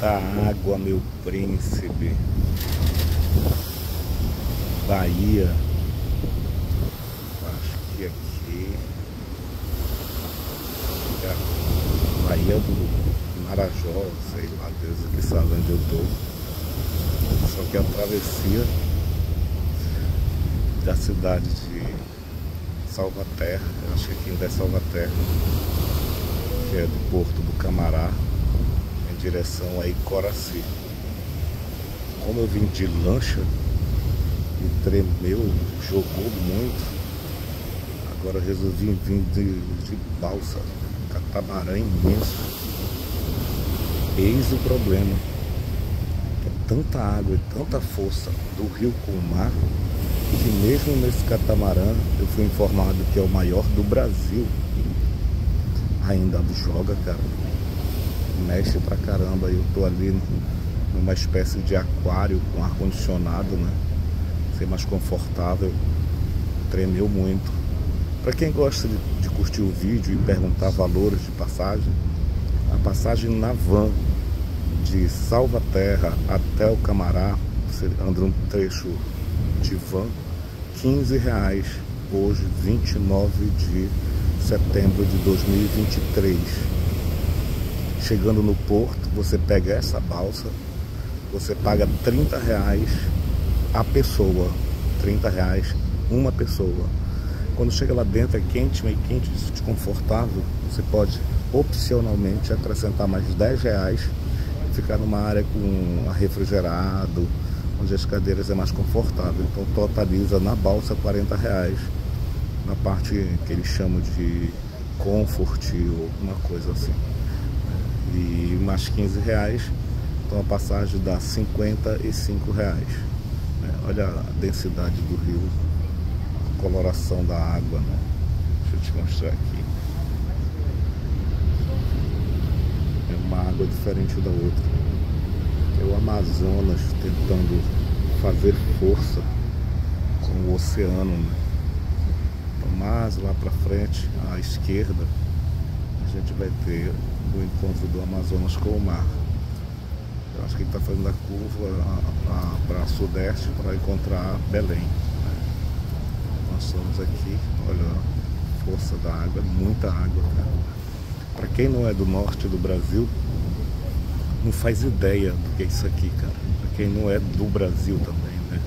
Quanta água, meu príncipe. Bahia. Acho que aqui. É Bahia do Marajó, sei lá, Deus que sabe onde eu tô. Só que a travessia da cidade de Salvaterra, acho que ainda é Salvaterra, que é do porto do Camará, direção a Icoraci. Como eu vim de lancha e tremeu, jogou muito, agora resolvi vir de, de balsa, catamarã imenso. Eis o problema. É tanta água e tanta força do rio com o mar que mesmo nesse catamarã eu fui informado que é o maior do Brasil. Ainda joga, cara. Mexe pra caramba. Eu tô ali numa espécie de aquário com ar-condicionado, né? Ser mais confortável. Tremeu muito. Para quem gosta de, de curtir o vídeo e perguntar valores de passagem, a passagem na van de Salvaterra até o Camará, você anda um trecho de van, 15 reais, hoje 29 de setembro de 2023. Chegando no porto, você pega essa balsa, você paga 30 reais a pessoa, 30 reais uma pessoa. Quando chega lá dentro é quente, meio quente, desconfortável, você pode opcionalmente acrescentar mais 10 reais e ficar numa área com refrigerado, onde as cadeiras é mais confortável. Então totaliza na balsa 40 reais. Na parte que eles chamam de comfort ou alguma coisa assim. E mais 15 reais. Então a passagem dá 55 reais. Olha a densidade do rio, a coloração da água. Né? Deixa eu te mostrar aqui. É uma água diferente da outra é o Amazonas tentando fazer força com o oceano. Né? Então, mais lá para frente, à esquerda, a gente vai ter o encontro do Amazonas com o mar. Eu acho que ele está fazendo a curva para sudeste para encontrar Belém. Né? Nós estamos aqui, olha a força da água, muita água. Né? Para quem não é do norte do Brasil, não faz ideia do que é isso aqui, cara. Pra quem não é do Brasil também, né?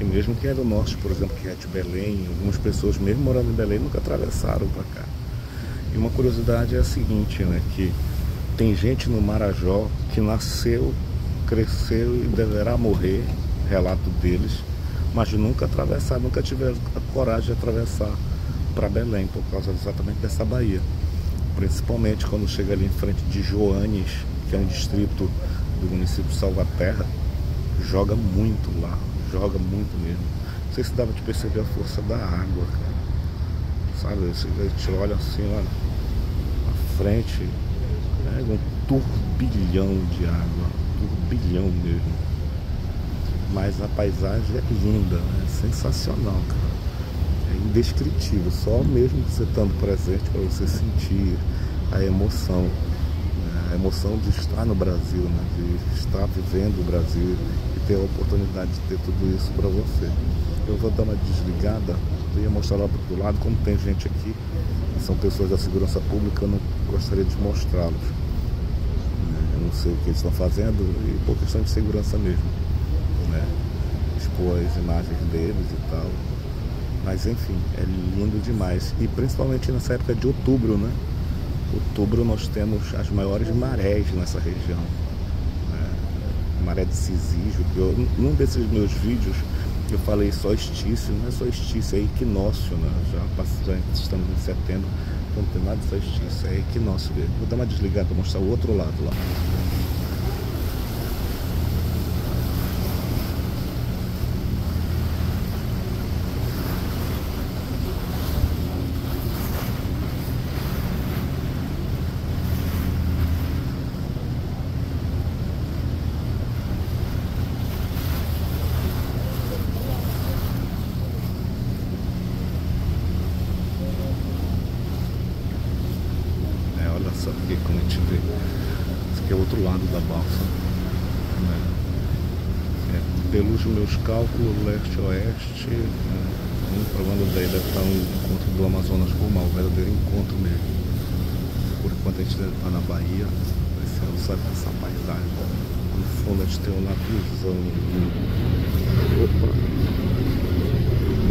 E mesmo quem é do norte, por exemplo, que é de Belém, algumas pessoas mesmo morando em Belém nunca atravessaram para cá. E uma curiosidade é a seguinte, né? Que tem gente no Marajó que nasceu, cresceu e deverá morrer, relato deles, mas nunca atravessar, nunca tiveram a coragem de atravessar para Belém por causa exatamente dessa baía. Principalmente quando chega ali em frente de Joanes, que é um distrito do município de Salvaterra, joga muito lá, joga muito mesmo. Não sei se dava de perceber a força da água, cara. Sabe, a gente olha assim, olha, à frente, é um turbilhão de água, turbilhão mesmo. Mas a paisagem é linda, né? sensacional, cara. É indescritível, só mesmo você estando presente para você sentir a emoção a emoção de estar no Brasil, né? de estar vivendo o Brasil e ter a oportunidade de ter tudo isso para você. Eu vou dar uma desligada, eu ia mostrar lá outro lado, como tem gente aqui, são pessoas da segurança pública, eu não gostaria de mostrá-los. Eu não sei o que eles estão fazendo e por questão de segurança mesmo. Né? Expor as imagens deles e tal. Mas enfim, é lindo demais. E principalmente nessa época de outubro, né? outubro nós temos as maiores marés nessa região. Né? Maré de Cisígio, que eu, num desses meus vídeos eu falei solstício, não é solstício, é equinócio, né? Já, já estamos em setembro, então não tem nada de solstício, é equinócio. Vou dar uma desligada para mostrar o outro lado lá. Só aqui como a gente vê. Esse aqui é o outro lado da balsa. pelos meus cálculos, leste-oeste, né? um problema daí deve estar um encontro do Amazonas com o um verdadeiro encontro mesmo. Por enquanto a gente deve estar na Bahia, vai ser sabe essa paisagem. No fundo a gente tem uma visão.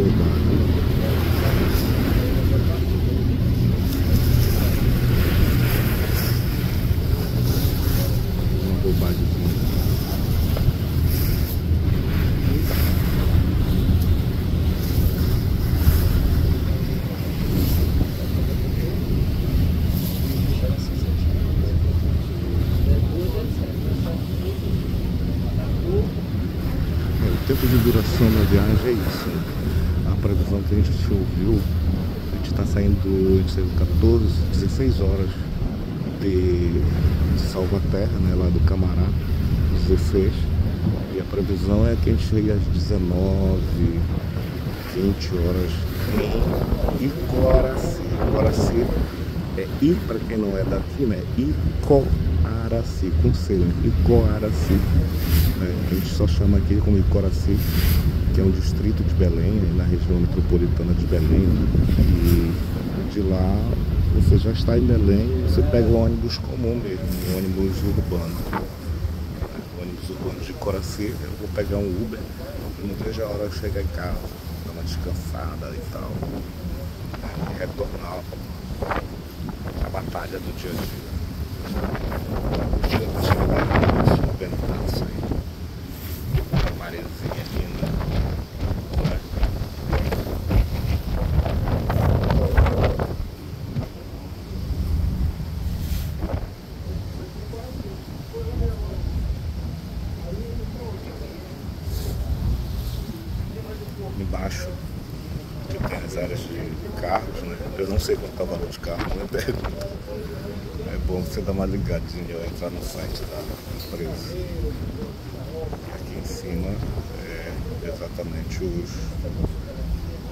Opa! De duração da viagem é isso. A previsão que a gente ouviu, a gente está saindo, a gente saiu 14, 16 horas de Salvaterra, né, lá do Camará, 16. E a previsão é que a gente chegue às 19, 20 horas em Icoraci. Icoraci é I para quem não é daqui, né? Icoaraci, com C, né? Icoaraci. É, a gente só chama aqui como Icoraci, que é um distrito de Belém, na região metropolitana de Belém. E de lá você já está em Belém, você pega o ônibus comum mesmo, o ônibus urbano. O ônibus urbano de Coraci, eu vou pegar um Uber, não vejo a hora de chegar em casa, dar uma descansada e tal. E retornar à batalha do dia a dia. Embaixo tem as áreas de carros, né? Eu não sei quanto está o valor de carro, não é pergunta. Dar uma ligadinha ou entrar no site da empresa. Aqui em cima é exatamente os.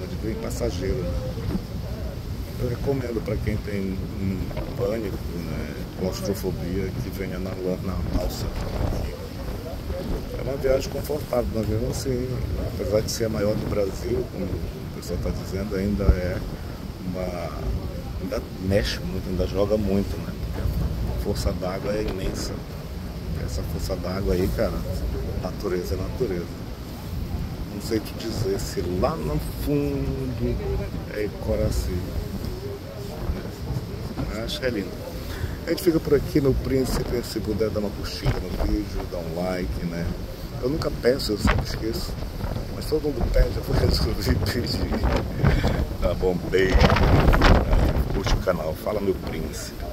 onde vem passageiro. Eu recomendo para quem tem um pânico, né, claustrofobia, que venha na, na balsa é uma viagem confortável, mas mesmo assim, apesar de ser a maior do Brasil, como o pessoal está dizendo, ainda é uma. ainda mexe muito, ainda joga muito, né? Força d'água é imensa. Essa força d'água aí, cara, natureza é natureza. Não sei que dizer, se lá no fundo é Coraci. Acho que é lindo. A gente fica por aqui no Príncipe, se puder dar uma curtida no vídeo, dar um like, né? Eu nunca peço, eu sempre esqueço. Mas todo mundo pede, eu resolver pedir. Tá bom, beijo. Curte o canal, fala meu príncipe.